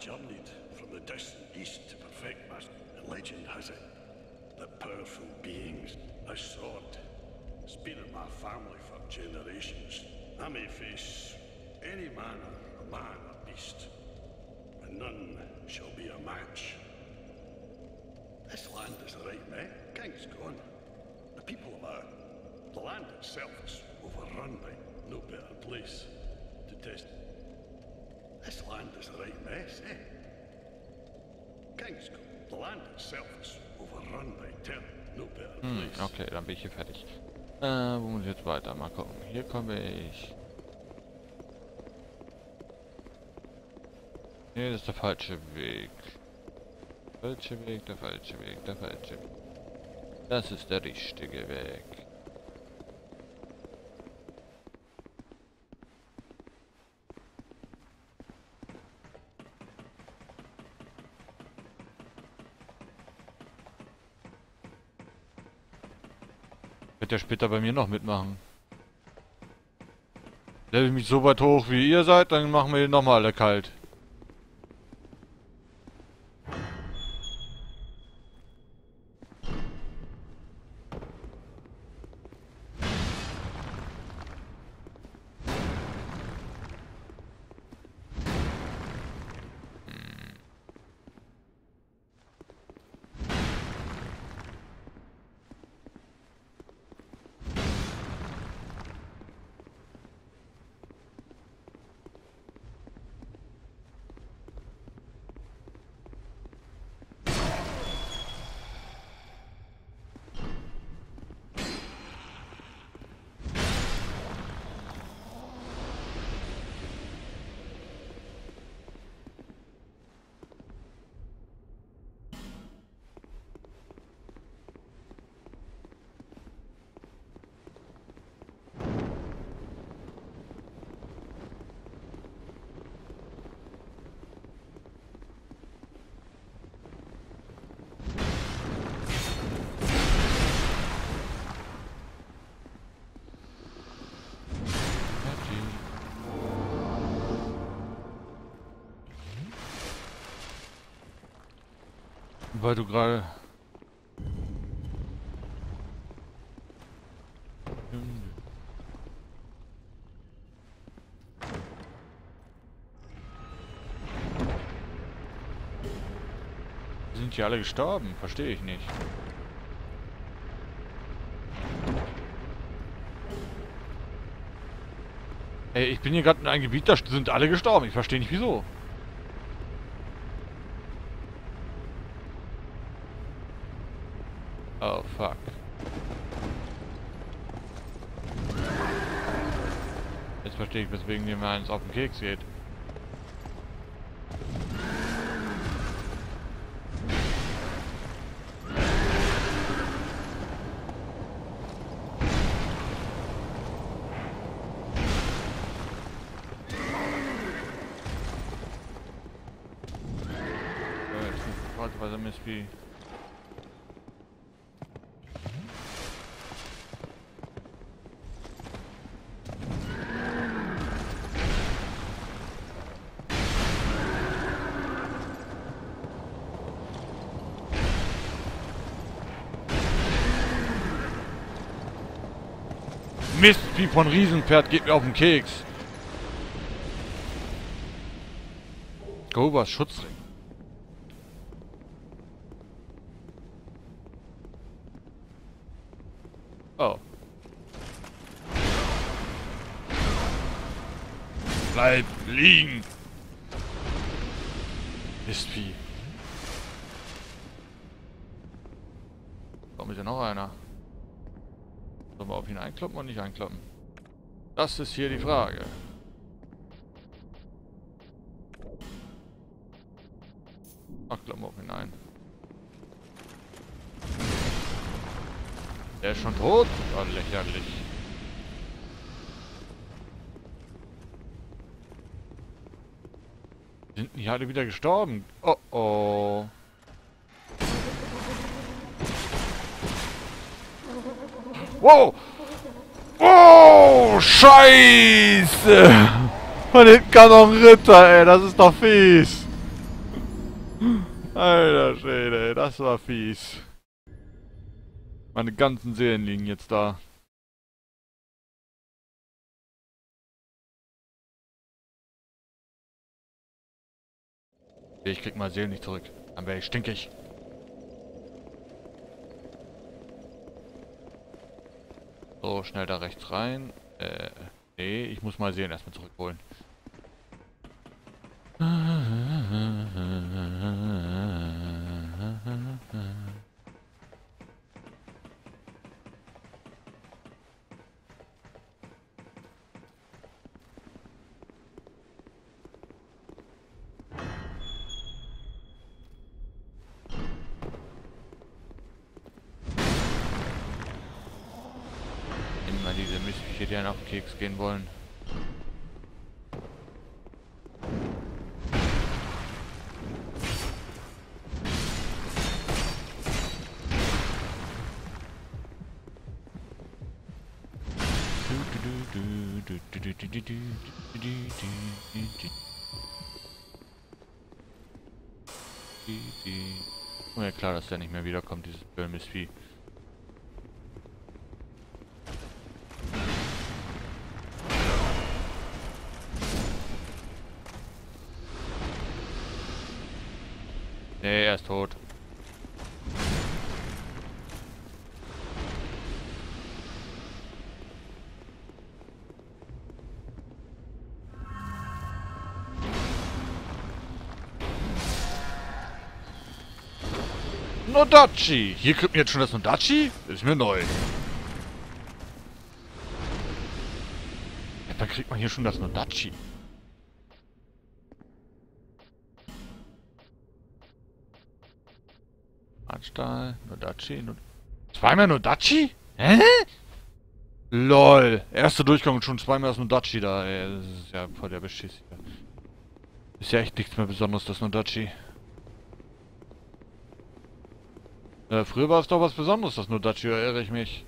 journeyed from the distant east to perfect my... Legend has it that powerful beings, this sword, in my family for generations. I may face any man, a man or beast, and none shall be a match. This land is the right mess. King's gone. The people of our... The land itself is overrun by no better place to test. This land is the right mess, eh? King's gone. The land itself is overrun by terror. No better Hm, place. okay, dann bin ich hier fertig. Äh, wo muss ich jetzt weiter? Mal gucken. Hier komme ich. Nee, das ist der falsche Weg. Falsche Weg, der falsche Weg, der falsche Weg. Das ist der richtige Weg. Wird der später bei mir noch mitmachen. Level mich so weit hoch wie ihr seid, dann machen wir ihn nochmal alle kalt. Weil du gerade... Sind die alle gestorben? Verstehe ich nicht. Ey, ich bin hier gerade in einem Gebiet, da sind alle gestorben. Ich verstehe nicht wieso. Oh, fuck. Jetzt verstehe ich, weswegen mir eins auf den Keks geht. Fragen, was er misst wie... Wie von Riesenpferd geht mir auf den Keks. Gobas Schutzring. Oh. Bleib liegen. Mistvieh. Warum ist ja noch einer? Sollen wir auf ihn einkloppen oder nicht einkloppen? Das ist hier die Frage. Ach, kloppen wir auf ihn ein. Der ist schon tot? Oh, lächerlich. Sind die alle wieder gestorben? Oh oh. Wow! Oh, Scheiße! Von hinten kam noch ein Ritter, ey, das ist doch fies. Alter Schwede, das war fies. Meine ganzen Seelen liegen jetzt da. Ich krieg mal Seelen nicht zurück. Dann wäre ich stinkig. So, schnell da rechts rein. Äh, nee, ich muss mal Seelen erstmal zurückholen. Die einen auf den Keks gehen wollen. Oh ja klar, dass der nicht mehr wiederkommt, dieses Böllmissvieh. Nee, er ist tot. Nodachi! Hier kriegt man jetzt schon das Nodachi? Ist mir neu. Dann kriegt man hier schon das Nodachi. Anstahl, Nodachi, Nod Zweimal Nodachi? Hä? LOL. Erster Durchgang und schon zweimal das Nodachi da, ey. Das ist ja voll der Beschiss hier. Ist ja echt nichts mehr Besonderes, das Nodachi. Äh, früher war es doch was Besonderes, das Nodachi, erinnere ich mich.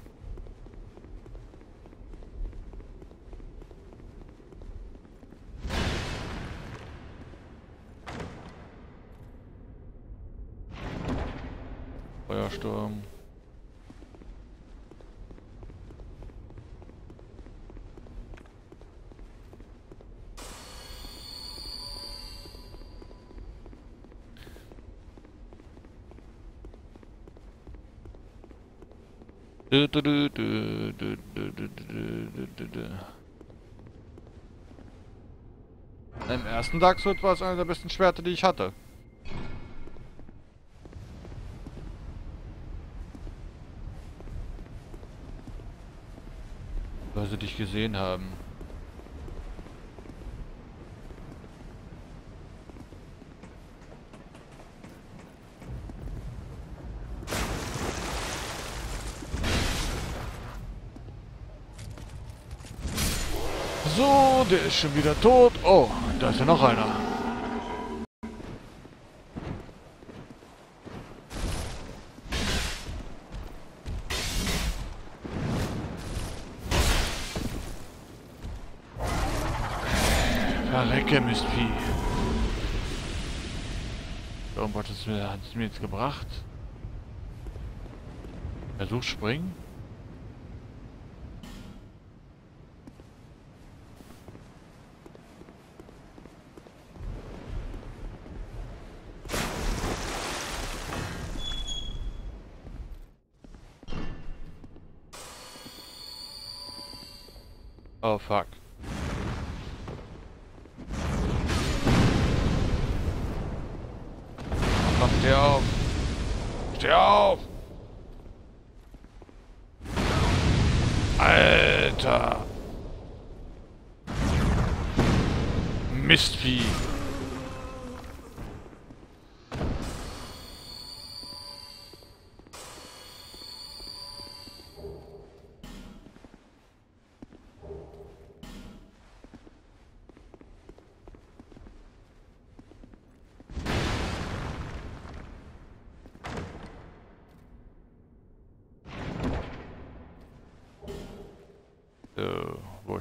Im ersten Dark Souls war es einer der besten Schwerter, die ich hatte. Weil sie dich gesehen haben. So, der ist schon wieder tot. Oh, da ist ja noch einer. Verrecke, Mistvieh. Irgendwas hat es mir, hat es mir jetzt gebracht. Versuch springen. Fuck. Komm, steh auf. Steh auf. Alter. Mistvieh.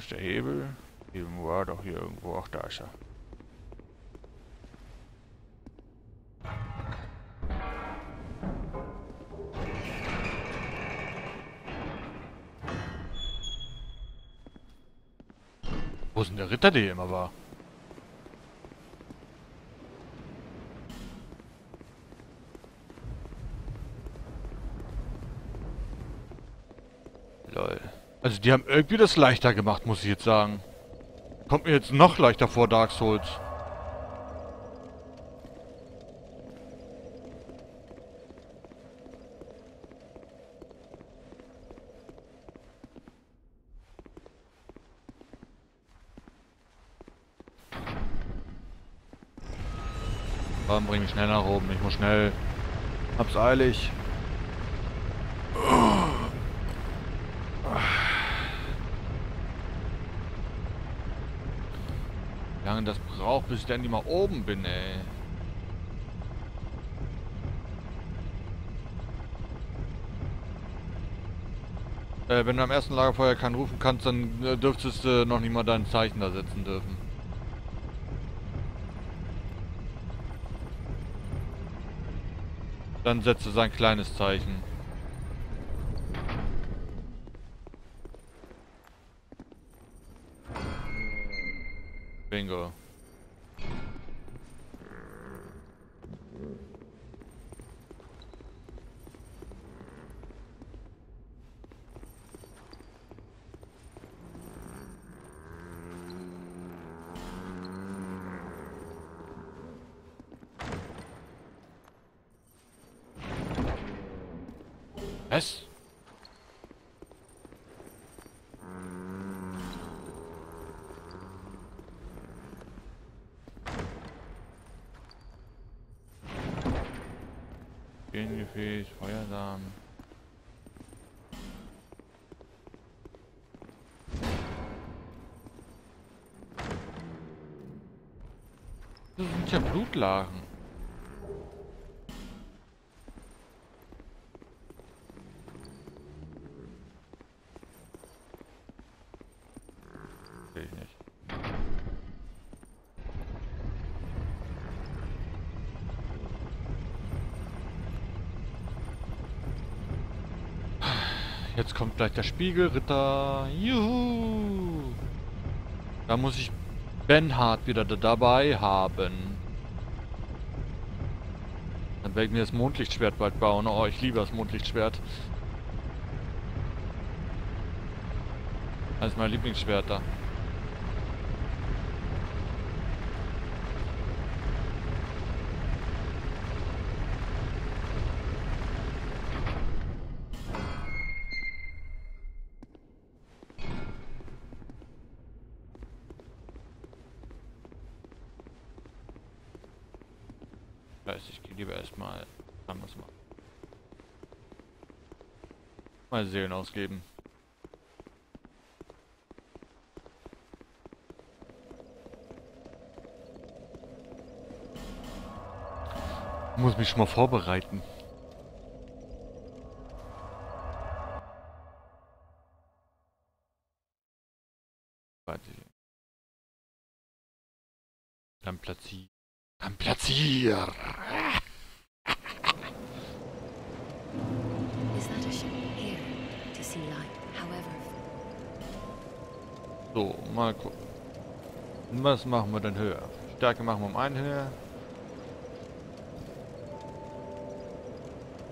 ist der Hebel? Hebel war doch hier irgendwo. Ach, da ist er. Wo denn der Ritter, der hier immer war? Also die haben irgendwie das leichter gemacht, muss ich jetzt sagen. Kommt mir jetzt noch leichter vor Dark Souls. Warum bring mich schnell nach oben? Ich muss schnell. Hab's eilig. Wie lange das braucht, bis ich dann mal oben bin, ey. Äh, wenn du am ersten Lagerfeuer keinen rufen kannst, dann äh, dürftest du noch nicht mal dein Zeichen da setzen dürfen. Dann setzt du sein kleines Zeichen. Was? Gengefäß, Feuersamen. Das sind ja Blutlagen. Will ich nicht. Jetzt kommt gleich der Spiegelritter. Juhu! Da muss ich Ben Hart wieder da dabei haben. Dann werde ich mir das Mondlichtschwert bald bauen. Oh, ich liebe das Mondlichtschwert. Das ist mein Lieblingsschwert da. Weiß ich gehe lieber erstmal anders machen. Mal Seelen ausgeben. Muss mich schon mal vorbereiten. So, mal gucken. Was machen wir denn höher? Stärke machen wir um einen höher.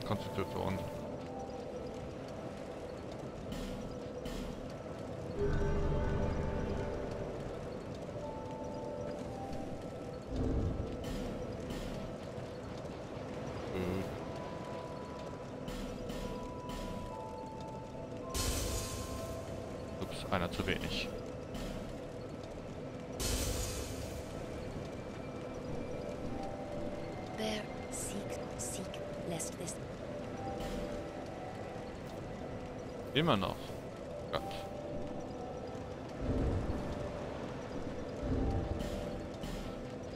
Konstitution. Ups, einer zu wenig. Immer noch. Gott.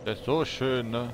Der ist so schön, ne?